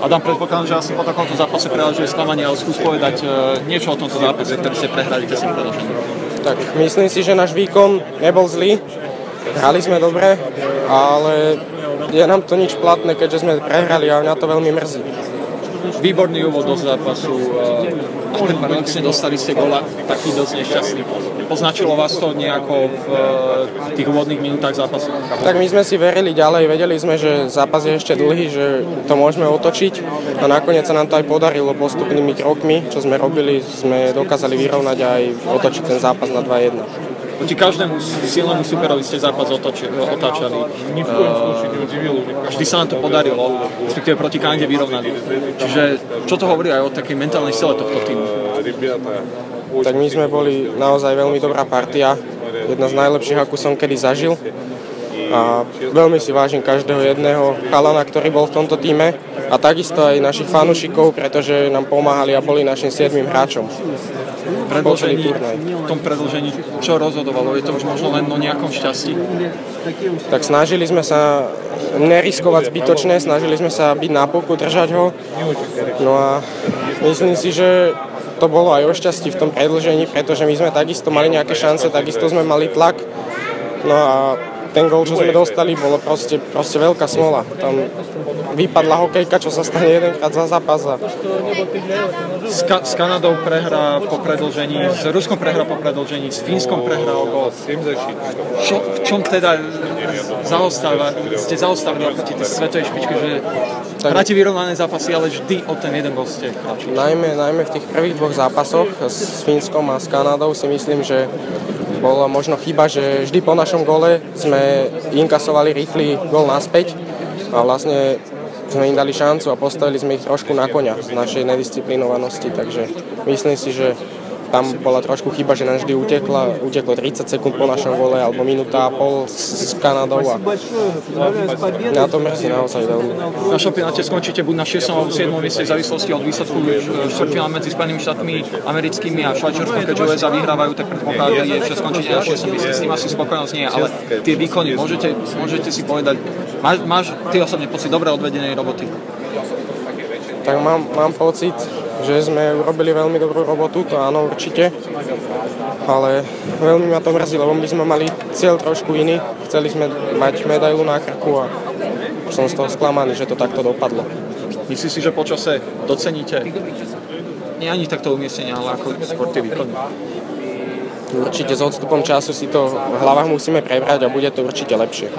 Adam, predpokladám, že asi po takomto zápase prevažuje sklamanie, ale skús povedať uh, niečo o tomto zápase, ktorý ste prehrali, keď ste predložení. Tak myslím si, že náš výkon nebol zlý. Hrali sme dobre, ale je nám to nič platné, keďže sme prehrali a mňa to veľmi mrzí. Výborný úvod do zápasu. Uh, ale paradoxne dostali ste gola taký dosť nešťastný. Poznačilo vás to nejako v, v tých úvodných minútach zápasu? Tak my sme si verili ďalej, vedeli sme, že zápas je ešte dlhý, že to môžeme otočiť a nakoniec sa nám to aj podarilo postupnými krokmi, čo sme robili, sme dokázali vyrovnať a aj otočiť ten zápas na 2-1. Proti každému silnému superovi ste zápas otoči, otáčali. Uh, vždy sa nám to podarilo, respektíve proti Kanade vyrovnali. Čiže čo to hovorí aj o takej mentálnej sile tohto týmu? Tak my sme boli naozaj veľmi dobrá partia, jedna z najlepších, akú som kedy zažil. A veľmi si vážim každého jedného chalana, ktorý bol v tomto týme a takisto aj našich fanúšikov, pretože nám pomáhali a boli našim 7 hráčom. Predlžení, v tom predlžení, čo rozhodovalo? Je to už možno len o nejakom šťastí? Tak snažili sme sa neriskovať zbytočné, snažili sme sa byť na puku, držať ho. No a myslím si, že to bolo aj o šťastí v tom predlžení, pretože my sme takisto mali nejaké šance, takisto sme mali tlak. No a ten gol, čo sme dostali, bolo proste, proste veľká smola. Tam vypadla hokejka, čo sa stane jedenkrát za zápas. A... S, Ka- s Kanadou prehra po predlžení, s Ruskom prehra po predlžení, s Fínskom prehra o gol. Čo, v čom teda zaostáva, ste zaostávali oproti tej svetovej špičke, že tak... hráte vyrovnané zápasy, ale vždy o ten jeden gol ste Najmä, najmä v tých prvých dvoch zápasoch s Fínskom a s Kanadou si myslím, že bola možno chyba, že vždy po našom gole sme inkasovali rýchly gol naspäť a vlastne sme im dali šancu a postavili sme ich trošku na konia z našej nedisciplinovanosti, takže myslím si, že tam bola trošku chyba, že nám vždy utekla, uteklo 30 sekúnd po našom vole alebo minúta a pol s Kanadou a na to mrzí naozaj veľmi. Na šampionáte skončíte buď na 6. alebo 7. mieste v závislosti od výsledku štvrtfinále medzi Spojenými štátmi americkými a Švajčiarskom, keďže USA vyhrávajú, tak predpoklad je, že skončíte na 6. mieste. S tým asi spokojnosť nie, ale tie výkony, môžete, môžete si povedať, máš, máš ty osobne pocit dobre odvedenej roboty? Tak mám, mám pocit, že sme urobili veľmi dobrú robotu, to áno, určite. Ale veľmi ma to mrzí, lebo my sme mali cieľ trošku iný. Chceli sme mať medailu na krku a som z toho sklamaný, že to takto dopadlo. Myslíš si, že počase doceníte nie ani takto umiestnenie, ale ako tie výkony? Určite s odstupom času si to v hlavách musíme prebrať a bude to určite lepšie.